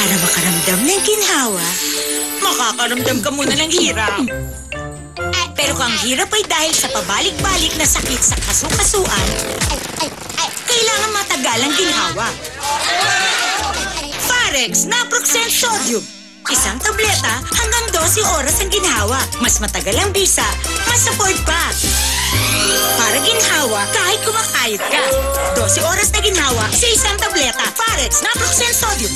Para makaramdam ng ginhawa, makakaramdam ka muna ng hirap. Pero kung ang hirap ay dahil sa pabalik-balik na sakit sa kasukasuan, kailangan matagal ang ginhawa. Farex Naproxen Sodium. Isang tableta hanggang 12 oras ang ginhawa. Mas matagal ang bisa, mas support pa. Para ginhawa kahit kumakayod ka. 12 oras na ginhawa sa isang tableta. Farex Naproxen Sodium.